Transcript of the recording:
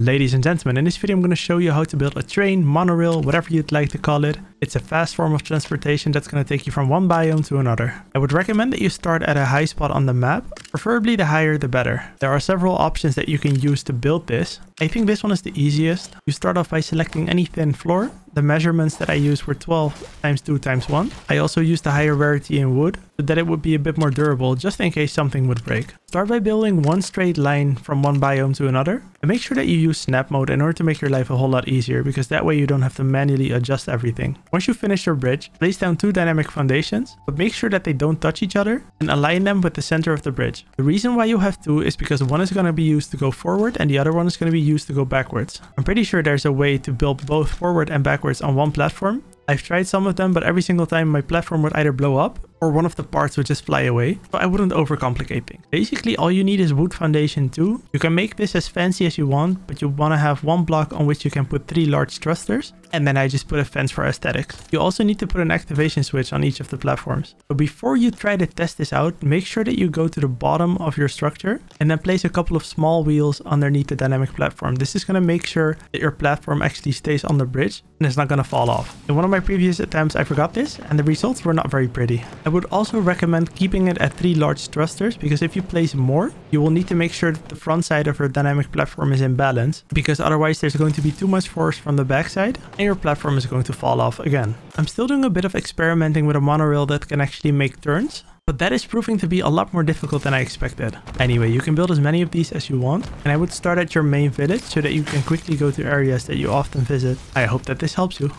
Ladies and gentlemen, in this video I'm going to show you how to build a train, monorail, whatever you'd like to call it. It's a fast form of transportation that's going to take you from one biome to another. I would recommend that you start at a high spot on the map, preferably the higher the better. There are several options that you can use to build this. I think this one is the easiest. You start off by selecting any thin floor. The measurements that I used were 12 times 2 times 1. I also used a higher rarity in wood that it would be a bit more durable just in case something would break. Start by building one straight line from one biome to another and make sure that you use snap mode in order to make your life a whole lot easier because that way you don't have to manually adjust everything. Once you finish your bridge, place down two dynamic foundations but make sure that they don't touch each other and align them with the center of the bridge. The reason why you have two is because one is going to be used to go forward and the other one is going to be used to go backwards. I'm pretty sure there's a way to build both forward and backwards on one platform I've tried some of them, but every single time my platform would either blow up or one of the parts would just fly away. So I wouldn't overcomplicate things. Basically, all you need is wood foundation too. You can make this as fancy as you want, but you want to have one block on which you can put three large thrusters. And then I just put a fence for aesthetics. You also need to put an activation switch on each of the platforms. So before you try to test this out, make sure that you go to the bottom of your structure and then place a couple of small wheels underneath the dynamic platform. This is going to make sure that your platform actually stays on the bridge and it's not going to fall off. In one of my previous attempts, I forgot this and the results were not very pretty. I would also recommend keeping it at three large thrusters because if you place more, you will need to make sure that the front side of your dynamic platform is in balance because otherwise there's going to be too much force from the backside and your platform is going to fall off again. I'm still doing a bit of experimenting with a monorail that can actually make turns, but that is proving to be a lot more difficult than I expected. Anyway, you can build as many of these as you want, and I would start at your main village so that you can quickly go to areas that you often visit. I hope that this helps you.